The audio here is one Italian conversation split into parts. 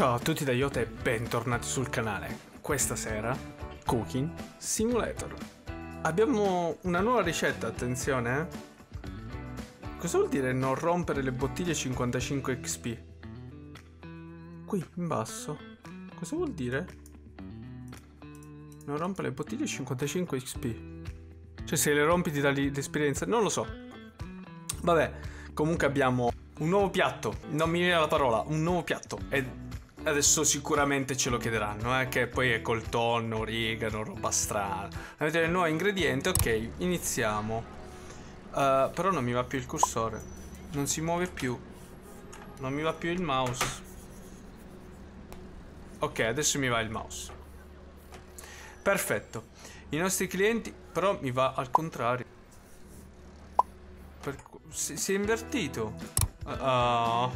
Ciao a tutti da Iota e bentornati sul canale. Questa sera, Cooking Simulator. Abbiamo una nuova ricetta, attenzione. eh. Cosa vuol dire non rompere le bottiglie 55 XP? Qui, in basso. Cosa vuol dire? Non rompere le bottiglie 55 XP. Cioè se le rompi ti dà l'esperienza? Non lo so. Vabbè, comunque abbiamo un nuovo piatto. Non mi viene la parola, un nuovo piatto. E adesso sicuramente ce lo chiederanno, eh, che poi è col tonno, origano, roba strana. Avete il nuovo ingrediente, ok, iniziamo. Uh, però non mi va più il cursore. Non si muove più. Non mi va più il mouse. Ok, adesso mi va il mouse. Perfetto. I nostri clienti, però mi va al contrario. Per, si, si è invertito. Ah.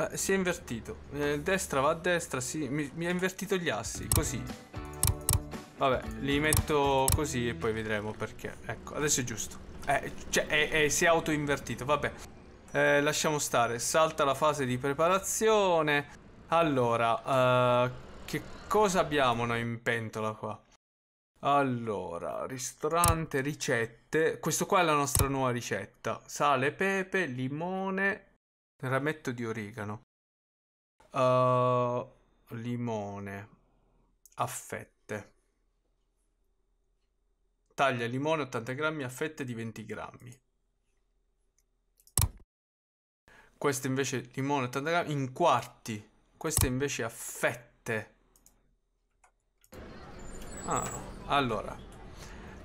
Eh, si è invertito. Eh, destra va a destra, sì. Mi, mi ha invertito gli assi, così. Vabbè, li metto così e poi vedremo perché. Ecco, adesso è giusto. Eh, cioè, è, è- si è autoinvertito, vabbè. Eh, lasciamo stare. Salta la fase di preparazione. Allora, eh, che cosa abbiamo noi in pentola qua? Allora, ristorante, ricette. Questo qua è la nostra nuova ricetta. Sale, pepe, limone, rametto di origano. Uh, limone a fette. Taglia limone 80 grammi a fette di 20 grammi. Questo invece limone 80 grammi in quarti. Questo invece a fette. Ah, allora.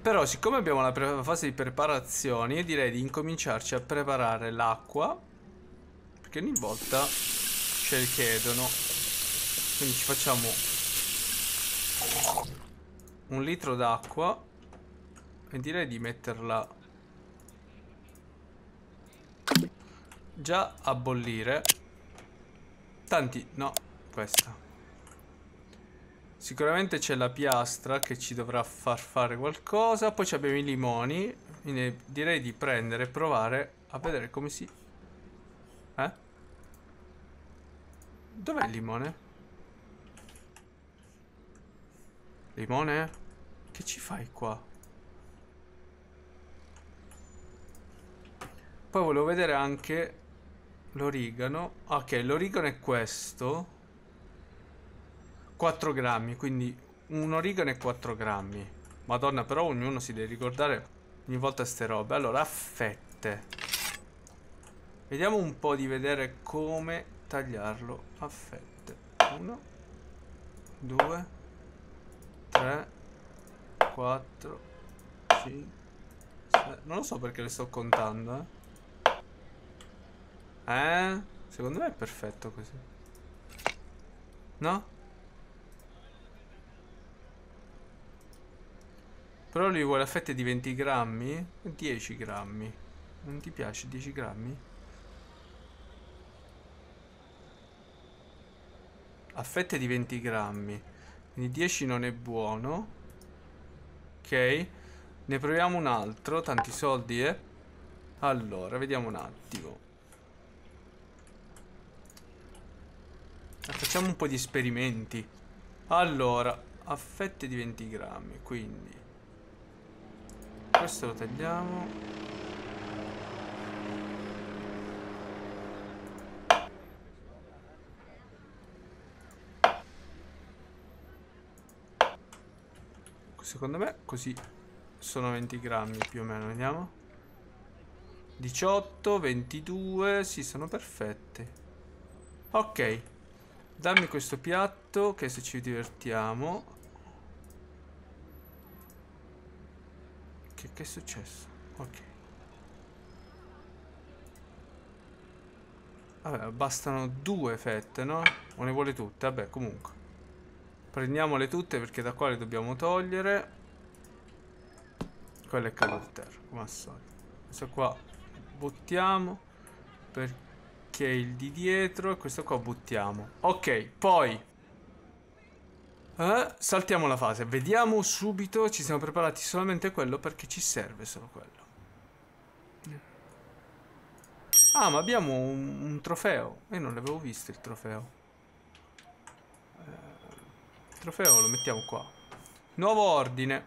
Però siccome abbiamo la fase di preparazione, io direi di incominciarci a preparare l'acqua. Perché ogni volta ce le chiedono. Quindi ci facciamo un litro d'acqua. E direi di metterla già a bollire. Tanti, no, questa. Sicuramente c'è la piastra che ci dovrà far fare qualcosa. Poi abbiamo i limoni. Quindi direi di prendere e provare a vedere come si... Dov'è il limone? Limone? Che ci fai qua? Poi volevo vedere anche l'origano. Ok, l'origano è questo. 4 grammi, quindi un origano e 4 grammi. Madonna, però ognuno si deve ricordare ogni volta ste robe. Allora, a fette. Vediamo un po' di vedere come tagliarlo a fette. 1, 2, 3, 4, 5, 6. Non lo so perché le sto contando, eh. Eh? Secondo me è perfetto così. No? Però lui vuole a fette di 20 grammi? 10 grammi. Non ti piace 10 grammi? A fette di 20 grammi. Quindi 10 non è buono. Ok. Ne proviamo un altro. Tanti soldi, eh. Allora, vediamo un attimo. Facciamo un po' di esperimenti. Allora, a fette di 20 grammi, quindi... Questo lo tagliamo. Secondo me così sono 20 grammi più o meno, vediamo. 18, 22, sì, sono perfette. Ok, dammi questo piatto che se ci divertiamo... Che, che è successo? Ok. Vabbè, bastano due fette, no? O ne vuole tutte? Vabbè, comunque. Prendiamole tutte perché da qua le dobbiamo togliere. Quello è caduto terra, come al solito. Questo qua buttiamo perché il di dietro e questo qua buttiamo. Ok, poi eh, saltiamo la fase. Vediamo subito. Ci siamo preparati solamente quello perché ci serve solo quello. Ah, ma abbiamo un, un trofeo. Io non l'avevo visto il trofeo. Trofeo lo mettiamo qua. Nuovo ordine.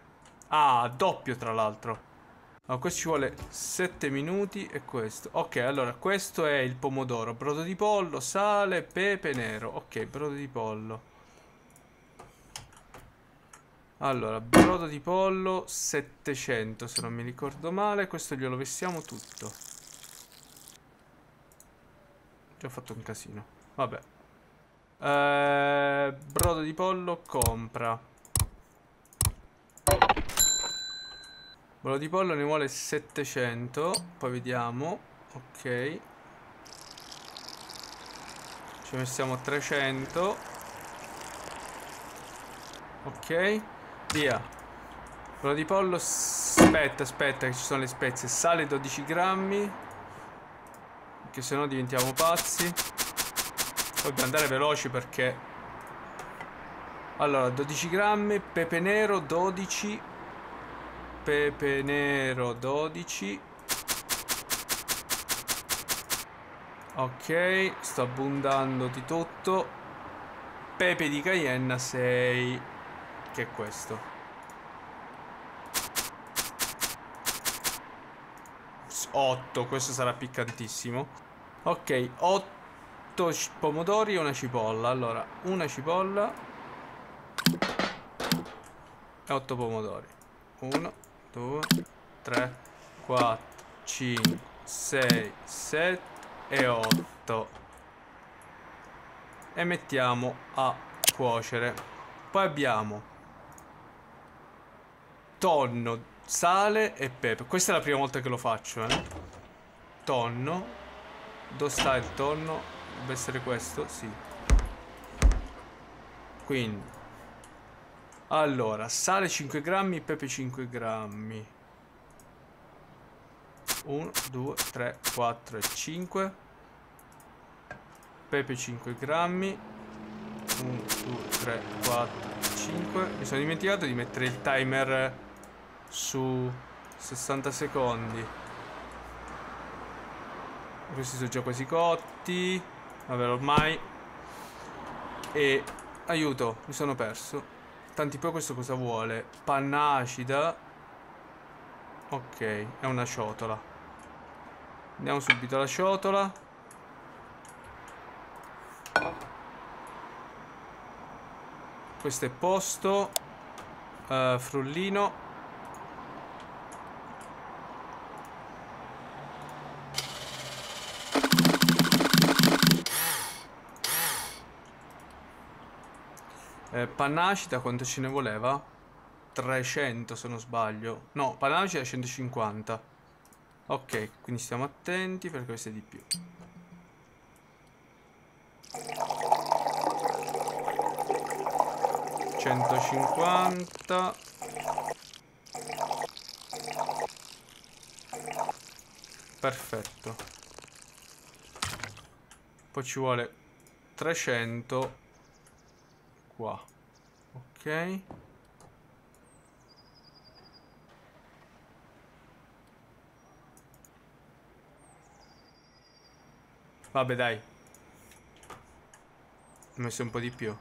Ah, doppio tra l'altro. No, questo ci vuole 7 minuti e questo. Ok, allora questo è il pomodoro. Brodo di pollo, sale, pepe nero. Ok, brodo di pollo. Allora, brodo di pollo 700 se non mi ricordo male. Questo glielo vestiamo tutto. Già ho fatto un casino. Vabbè. Eh, brodo di pollo compra. Brodo di pollo ne vuole 700. Poi vediamo. Ok. Ci mettiamo 300. Ok. Via. Quello di pollo. Aspetta, aspetta, che ci sono le spezie. Sale 12 grammi. Che se no diventiamo pazzi. Dobbiamo andare veloci perché. Allora, 12 grammi. Pepe nero 12. Pepe nero 12. Ok, sto abbondando di tutto. Pepe di Cayenne 6 che è questo. Otto, questo sarà piccantissimo. Ok, 8 pomodori e una cipolla. Allora, una cipolla e 8 pomodori. 1, 2, 3, 4, 5, 6, 7 e 8. E mettiamo a cuocere. Poi abbiamo tonno, sale e pepe. Questa è la prima volta che lo faccio, eh. Tonno. Dove sta il tonno? Deve essere questo? Sì. Quindi. Allora, sale 5 grammi, pepe 5 grammi. 1, 2, 3, 4 e 5. Pepe 5 grammi. 1, 2, 3, 4, 5. Mi sono dimenticato di mettere il timer su 60 secondi. Questi sono già quasi cotti. Vabbè, ormai. E aiuto, mi sono perso. Tanti poi questo cosa vuole? Panna acida. Ok, è una ciotola. Andiamo subito alla ciotola. Questo è posto. Uh, frullino. Eh, Panacida quanto ce ne voleva? 300 se non sbaglio. No, Panacida 150. Ok, quindi stiamo attenti perché questo è di più. Centocinquanta. Perfetto. Poi ci vuole 300 qua. Ok. Vabbè dai. Ho messo un po' di più.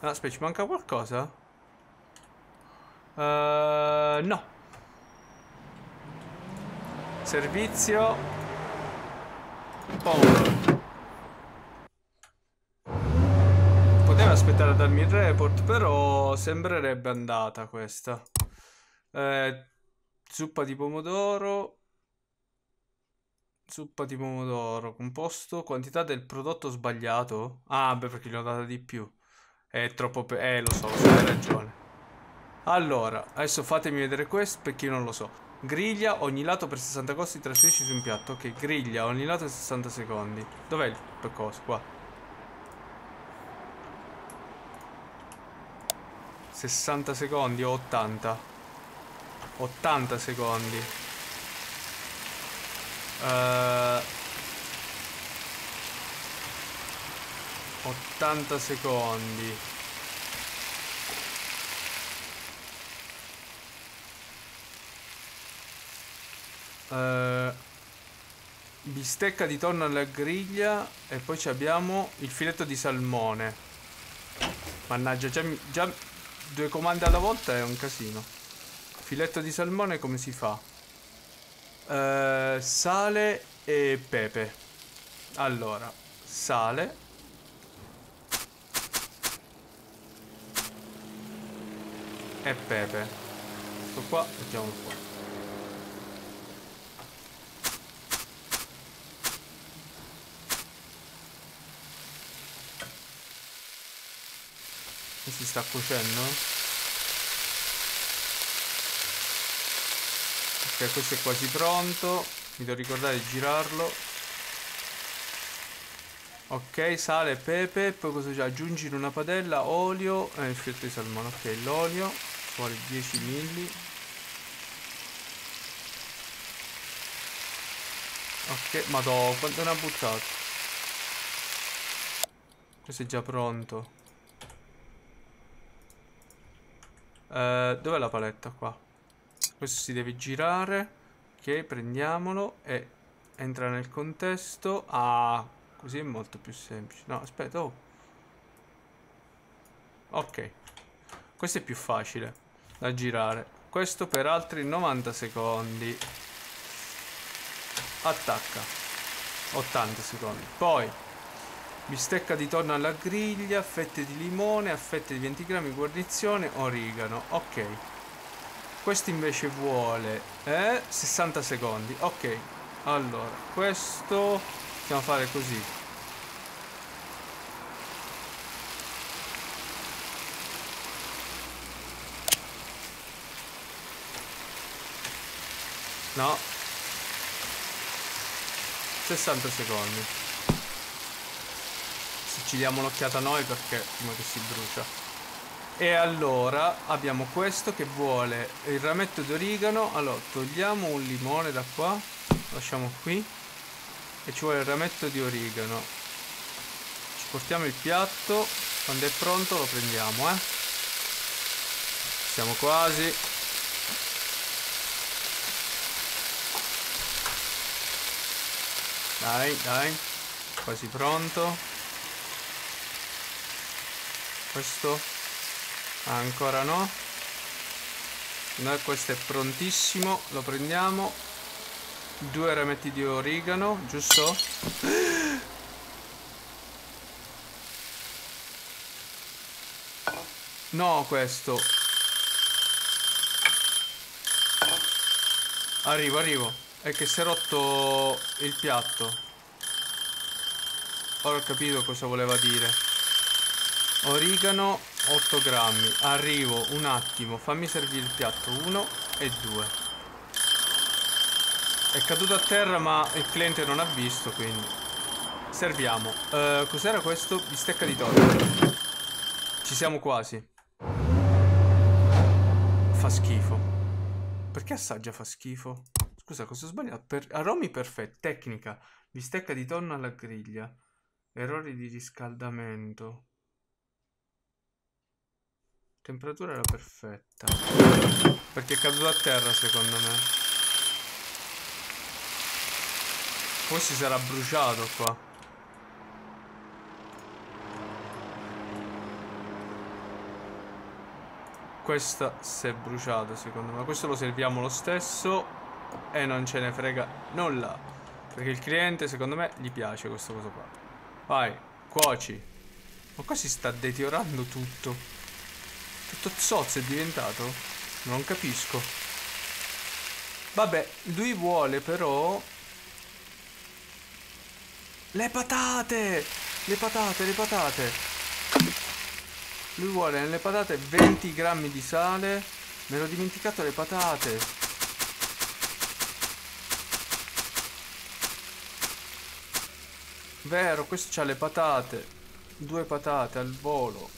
Ah, aspetta, ci manca qualcosa? Uh, no. Servizio. Pomodoro. Aspettare a darmi il report, però sembrerebbe andata questa. Eh, zuppa di pomodoro. Zuppa di pomodoro. Composto. Quantità del prodotto sbagliato. Ah, beh, perché gli ho data di più. È troppo... Eh, lo so, hai ragione. Allora, adesso fatemi vedere questo perché io non lo so. Griglia ogni lato per 60 costi trasferisci su un piatto. Ok, griglia ogni lato per 60 secondi. Dov'è il percorso? Qua. 60 secondi o 80 80 secondi. Uh, 80 secondi. Uh, bistecca di tonno alla griglia e poi abbiamo il filetto di salmone. Mannaggia, già, già due comandi alla volta è un casino. Filetto di salmone come si fa? Uh, sale e pepe. Allora, sale. E pepe. Questo qua, mettiamo qua. E si sta cuocendo? Ok, questo è quasi pronto. Mi devo ricordare di girarlo. Ok, sale, pepe, poi cosa c'è? Aggiungi in una padella olio e eh, il filetto di salmone. Ok, l'olio, vuole 10 milli. Ok, madò, quanto ne ha buttato? Questo è già pronto. Uh, dov'è la paletta qua? Questo si deve girare. Ok, prendiamolo e entra nel contesto. Ah, così è molto più semplice. No, aspetta, oh. Ok. Questo è più facile da girare. Questo per altri 90 secondi. Attacca. 80 secondi. Poi bistecca di tonno alla griglia, fette di limone, a fette di 20 grammi, guarnizione, origano. Ok. Questo invece vuole eh, 60 secondi. Ok. Allora, questo possiamo fare così. No. 60 secondi. Ci diamo un'occhiata noi perché prima che si brucia. E allora abbiamo questo che vuole il rametto d'origano. Allora togliamo un limone da qua, lasciamo qui. E ci vuole il rametto di origano. Ci portiamo il piatto. Quando è pronto lo prendiamo, eh. Siamo quasi. Dai, dai. Quasi pronto. Questo? Ancora no. Noi questo è prontissimo lo prendiamo. Due rametti di origano giusto? No questo. Arrivo arrivo. È che si è rotto il piatto. Ora ho capito cosa voleva dire origano 8 grammi. Arrivo un attimo fammi servire il piatto 1 e 2 è caduto a terra ma il cliente non ha visto quindi serviamo. Uh, cos'era questo? bistecca di tonno ci siamo quasi. Fa schifo. Perché assaggia fa schifo? scusa cosa ho sbagliato? Per... aromi perfetti tecnica. Bistecca di tonno alla griglia. Errori di riscaldamento Temperatura era perfetta. Perché è caduto a terra secondo me. Poi si sarà bruciato qua. Questa si è bruciata secondo me. Questo lo serviamo lo stesso. E non ce ne frega nulla. Perché il cliente secondo me gli piace questa cosa qua. Vai, cuoci. Ma qua si sta deteriorando tutto. Tutto zozzo è diventato? Non capisco. Vabbè, lui vuole però... Le patate! Le patate, le patate! Lui vuole nelle patate 20 grammi di sale. Me l'ho dimenticato le patate. Vero, questo c'ha le patate. Due patate al volo.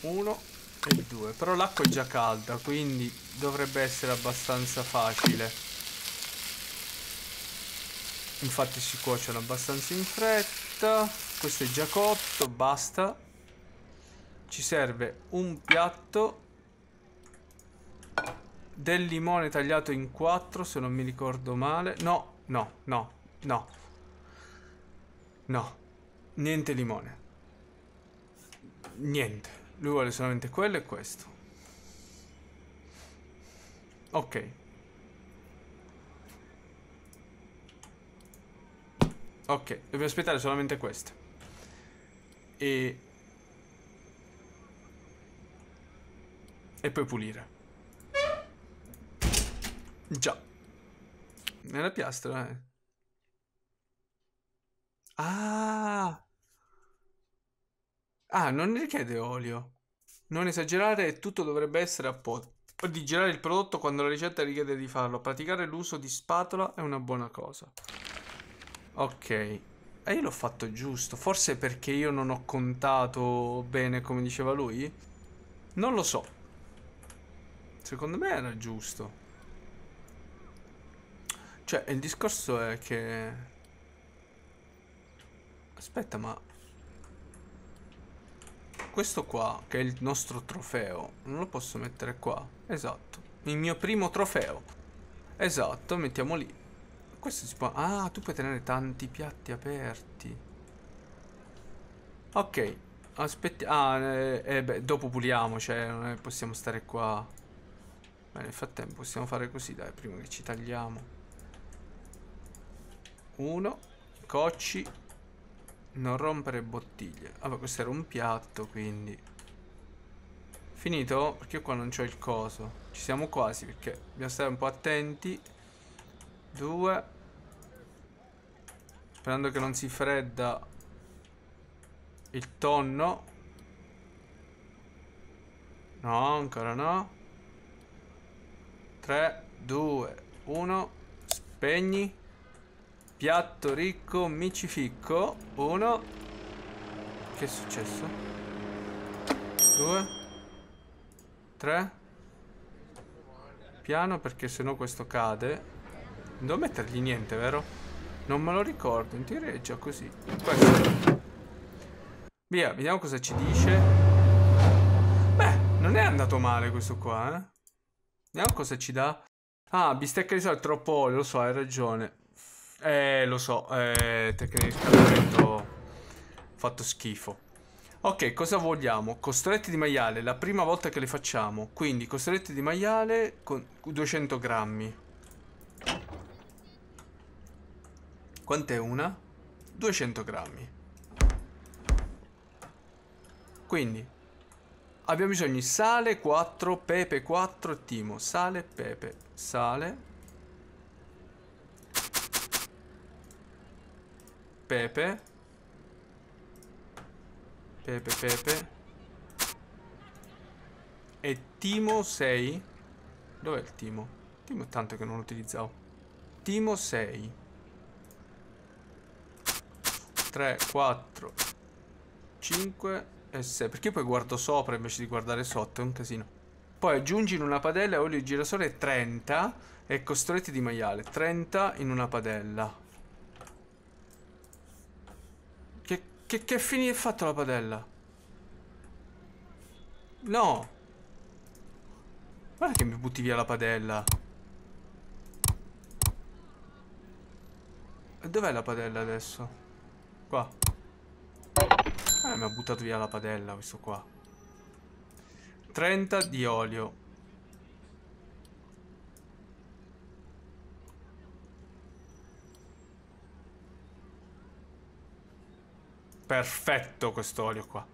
Uno e 2 Però l'acqua è già calda Quindi dovrebbe essere abbastanza facile. Infatti si cuociono abbastanza in fretta. Questo è già cotto Basta. Ci serve un piatto Del limone tagliato in 4 Se non mi ricordo male. No, no, no, no. No, niente limone. Niente. Lui vuole solamente quello e questo. Ok. Ok, dobbiamo aspettare solamente questo. E... E poi pulire. Già. Nella piastra, eh. Ah! Ah, non richiede olio. Non esagerare, tutto dovrebbe essere a posto. Di girare il prodotto quando la ricetta richiede di farlo. Praticare l'uso di spatola è una buona cosa. Ok. E io l'ho fatto giusto. Forse perché io non ho contato bene come diceva lui? Non lo so. Secondo me era giusto. Cioè, il discorso è che... Aspetta, ma... Questo qua, che è il nostro trofeo, non lo posso mettere qua. Esatto. Il mio primo trofeo. Esatto, mettiamo lì. Questo si può... Ah, tu puoi tenere tanti piatti aperti. Ok. Aspetti... Ah, eh, eh, beh, dopo puliamo, cioè non possiamo stare qua. Beh, nel frattempo possiamo fare così, dai, prima che ci tagliamo. Uno. Cocci. Non rompere bottiglie. Vabbè, questo era un piatto, quindi... Finito? Perché io qua non c'ho il coso. Ci siamo quasi, perché dobbiamo stare un po' attenti. Due. Sperando che non si fredda il tonno. No, ancora no. 3, 2, 1. Spegni. Piatto ricco, micificco. Uno. Che è successo? Due. Tre. Piano perché sennò questo cade. Non devo mettergli niente, vero? Non me lo ricordo, in teoria è già così. Questo. Via, vediamo cosa ci dice. Beh, non è andato male questo qua, eh. Vediamo cosa ci dà. Ah, bistecca di sale troppo olio, lo so, hai ragione. Eh, lo so, eh, tecnica di scaldamento fatto schifo. Ok, cosa vogliamo? Costolette di maiale, la prima volta che le facciamo. Quindi, costolette di maiale con 200 grammi. Quant'è una? 200 grammi. Quindi, abbiamo bisogno di sale 4, pepe 4 e timo. Sale, pepe, sale, pepe. Pepe, pepe. E Timo 6. Dov'è il Timo? Timo è tanto che non lo utilizzavo. Timo 6. 3, 4, 5 e 6. Perché poi guardo sopra invece di guardare sotto? È un casino. Poi aggiungi in una padella olio di girasole 30 e costretti di maiale. 30 in una padella. Che, che fine è fatto la padella? No! Guarda che mi butti via la padella. Dov'è la padella adesso? Qua. Eh, mi ha buttato via la padella questo qua. 30 di olio. Perfetto questo olio qua.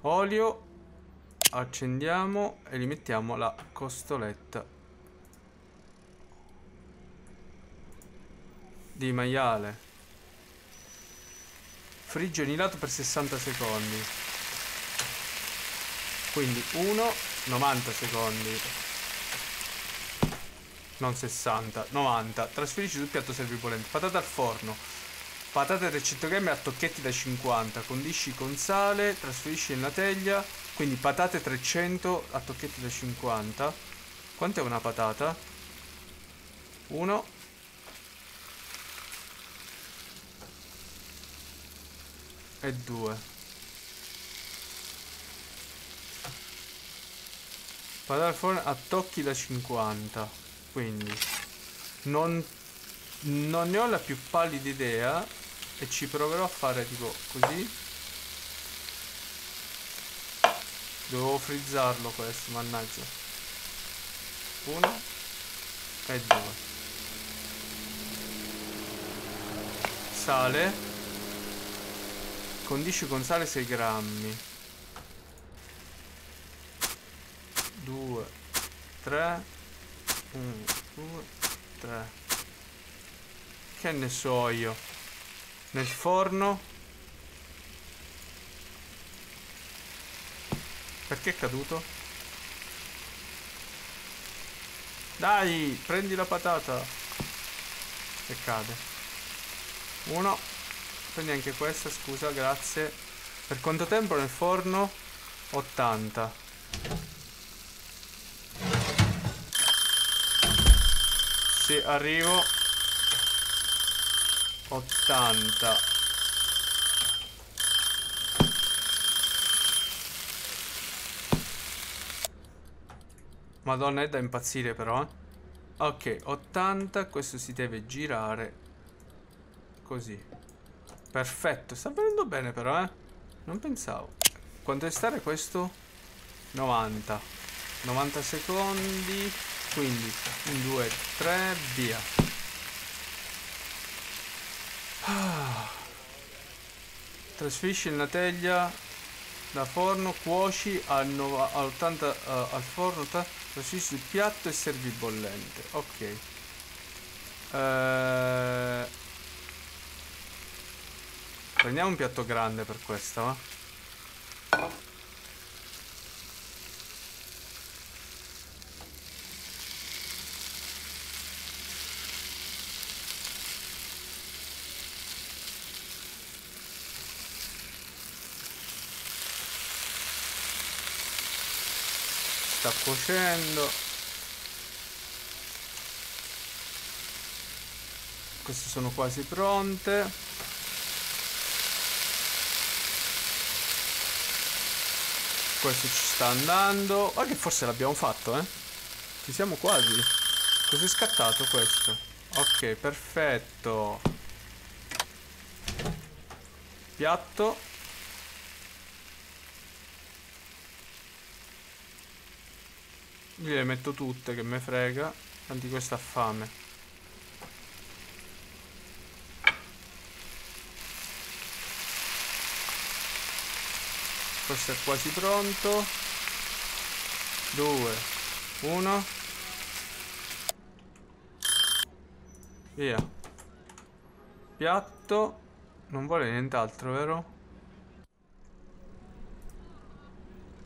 Olio. Accendiamo e gli mettiamo la costoletta. Di maiale. Friggio anilato per 60 secondi. Quindi 1, 90 secondi. Non 60, 90. Trasferisci sul piatto servi bollente. Patate al forno. Patate 300 grammi a tocchetti da 50. Condisci con sale, trasferisci nella teglia. Quindi patate 300 a tocchetti da 50. Quant'è una patata? 1. E 2. Patate al forno a tocchi da 50. Quindi non, non ne ho la più pallida idea e ci proverò a fare tipo così. Devo frizzarlo questo, mannaggia. Uno e due. Sale. Condisci con sale 6 grammi. 2, 3, 1, 2, 3. Che ne so io. Nel forno. Perché è caduto? Dai, prendi la patata. E cade. Uno. Prendi anche questa, scusa, grazie. Per quanto tempo nel forno? 80. Sì, arrivo. 80. Madonna, è da impazzire però, eh. Ok, 80, questo si deve girare così. Perfetto, sta venendo bene però, eh. Non pensavo. Quanto è stare questo? 90. 90 secondi. Quindi 1, 2, 3, via. Trasferisci il teglia da forno, cuoci a, a 80 uh, al forno, trasferisci il piatto e servi bollente. Ok. Uh, prendiamo un piatto grande per questo, va? sta cuocendo. Queste sono quasi pronte. Questo ci sta andando. Ma che forse l'abbiamo fatto eh. Ci siamo quasi. Cos'è scattato questo. Ok perfetto. Piatto Io le metto tutte che me frega. Tanti questa ha fame. Questo è quasi pronto. Due. Uno. Via. Piatto. Non vuole nient'altro, vero?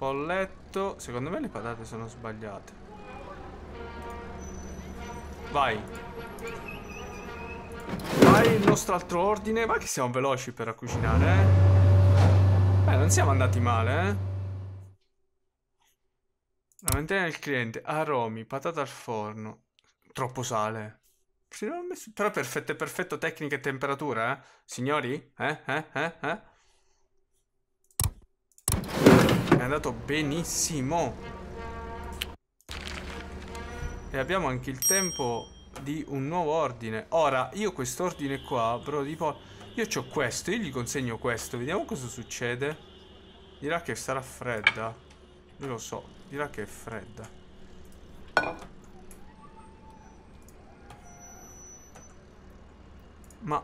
Polletto. Secondo me le patate sono sbagliate. Vai. Vai il nostro altro ordine. Ma che siamo veloci per cucinare, eh? Beh, non siamo andati male, eh? Lamentele del cliente. Aromi, patata al forno. Troppo sale. Però perfetto, perfetto tecnica e temperatura, eh? Signori? Eh? Eh? Eh? Eh? È andato benissimo. E abbiamo anche il tempo di un nuovo ordine. Ora, io quest'ordine qua, però tipo... Io ho questo, io gli consegno questo. Vediamo cosa succede. Dirà che sarà fredda. Io lo so, dirà che è fredda. Ma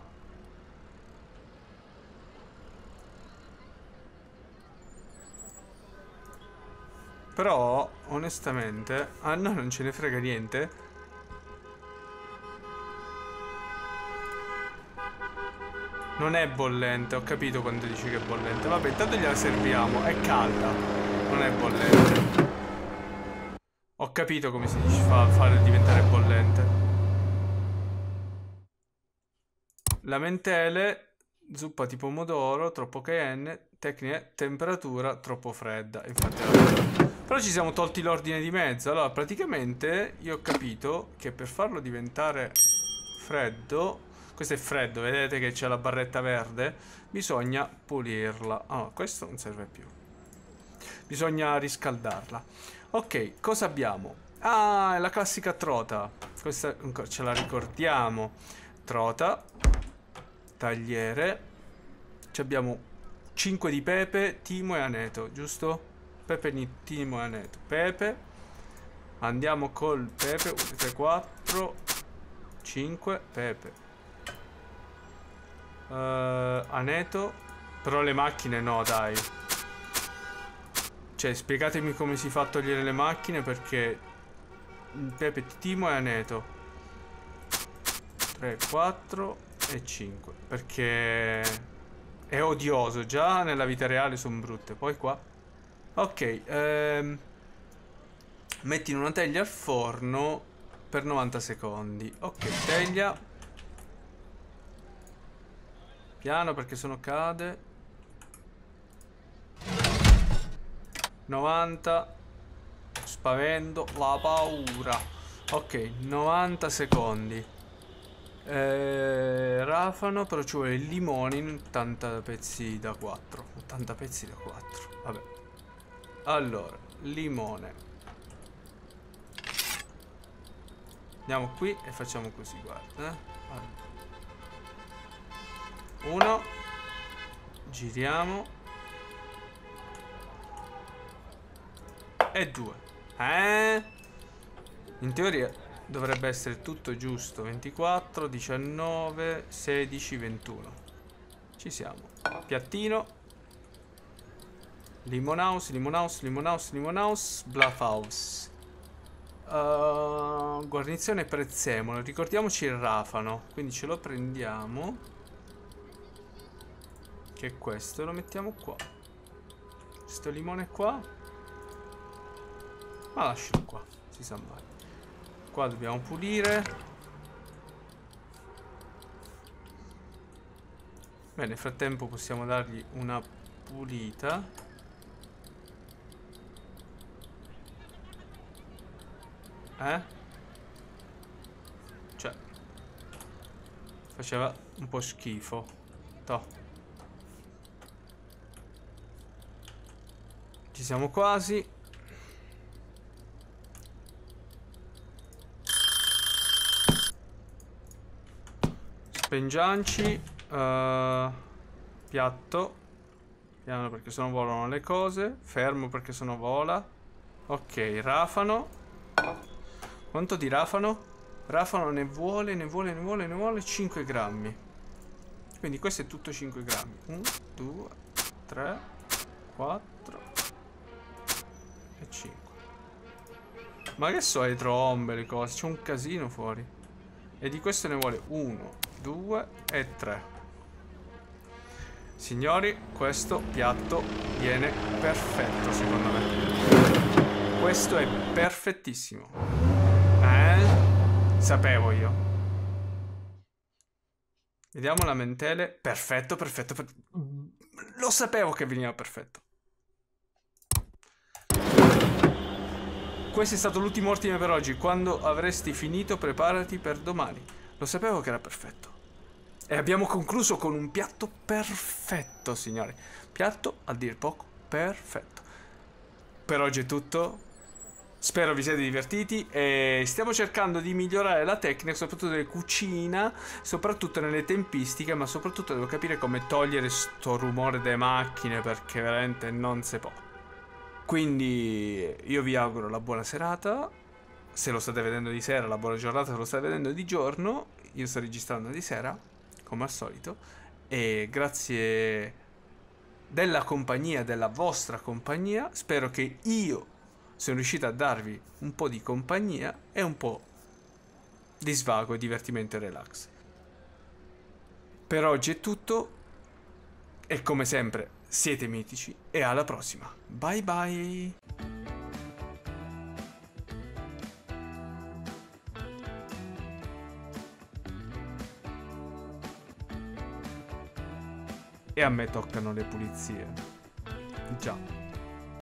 Però, onestamente, a noi non ce ne frega niente. Non è bollente, ho capito quando dici che è bollente. Vabbè, intanto gliela serviamo. È calda, non è bollente. Ho capito come si fa fare diventare bollente. Lamentele, zuppa di pomodoro, troppo cayenne, tecnica, temperatura troppo fredda. Infatti la... Però ci siamo tolti l'ordine di mezzo. Allora, praticamente io ho capito che per farlo diventare freddo... Questo è freddo, vedete che c'è la barretta verde? Bisogna pulirla. Ah, questo non serve più. Bisogna riscaldarla. Ok, cosa abbiamo? Ah, è la classica trota. Questa ce la ricordiamo. Trota. tagliere. Ci abbiamo 5 di pepe, timo e aneto, giusto? Pepe, timo e aneto. Pepe. Andiamo col pepe. 1, 3, 4, 5, pepe. Uh, aneto. Però le macchine no, dai. Cioè, spiegatemi come si fa a togliere le macchine perché... Pepe, Timo e Aneto. 3, 4 e 5. Perché... È odioso. Già nella vita reale sono brutte. Poi qua... Ok. Ehm... Metti in una teglia al forno per 90 secondi. Ok, teglia. Piano perché sono cade. 90 Spavento La paura Ok 90 secondi eh, Rafano Però ci vuole il limone in 80 pezzi da 4 80 pezzi da 4 Vabbè Allora Limone Andiamo qui e facciamo così Guarda eh. Uno Giriamo e 2. Eh? In teoria dovrebbe essere tutto giusto. 24, 19, 16, 21. Ci siamo. Piattino. Limon house, limon house, limon house, limon house, bluff house. Uh, guarnizione prezzemolo. Ricordiamoci il rafano. Quindi ce lo prendiamo. Che è questo. Lo mettiamo qua. Questo limone qua. Ma lascialo qua, si sa mai. Qua dobbiamo pulire. Bene, nel frattempo possiamo dargli una pulita. Eh? Cioè Faceva un po' schifo. Toh Ci siamo quasi. Spengianci uh, Piatto. Piano perché sennò volano le cose. Fermo perché sennò vola. Ok, rafano Quanto di rafano? Rafano ne vuole, ne vuole, ne vuole, ne vuole 5 grammi. Quindi questo è tutto 5 grammi. 1, 2, 3, 4 E 5 Ma che so le trombe, le cose C'è un casino fuori. E di questo ne vuole 1, 2 e 3 Signori, questo piatto viene perfetto secondo me. Questo è perfettissimo? Sapevo io Vediamo la mentele Perfetto, perfetto, perfetto Lo sapevo che veniva perfetto Questo è stato l'ultimo ordine per oggi Quando avresti finito preparati per domani Lo sapevo che era perfetto e abbiamo concluso con un piatto perfetto, signori. Piatto, a dir poco, perfetto. Per oggi è tutto. Spero vi siate divertiti e stiamo cercando di migliorare la tecnica, soprattutto nella cucina, soprattutto nelle tempistiche, ma soprattutto devo capire come togliere sto rumore delle macchine perché veramente non si può. Quindi io vi auguro la buona serata, se lo state vedendo di sera, la buona giornata se lo state vedendo di giorno, io sto registrando di sera come al solito. E grazie della compagnia, della vostra compagnia. Spero che io sia riuscito a darvi un po' di compagnia e un po' di svago, divertimento e relax. Per oggi è tutto. E come sempre, siete mitici e alla prossima. Bye bye! e a me toccano le pulizie. Già.